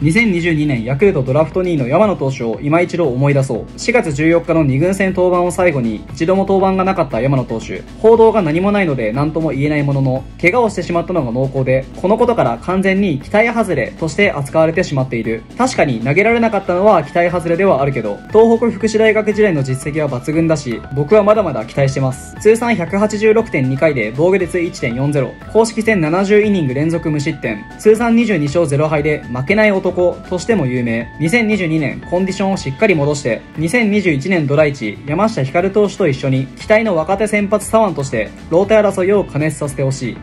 2022年ヤクルトドラフト2位の山野投手を今一度思い出そう。4月14日の2軍戦登板を最後に一度も登板がなかった山野投手。報道が何もないので何とも言えないものの、怪我をしてしまったのが濃厚で、このことから完全に期待外れとして扱われてしまっている。確かに投げられなかったのは期待外れではあるけど、東北福祉大学時代の実績は抜群だし、僕はまだまだ期待してます。通算186.2回で防御率1.40、公式戦70イニング連続無失点、通算22勝0敗で負けない男としても有名。2022年コンディションをしっかり戻して、2021年ドラ1山下光投手と一緒に期待の若手先発左腕としてローテ争いを加熱させてほしい。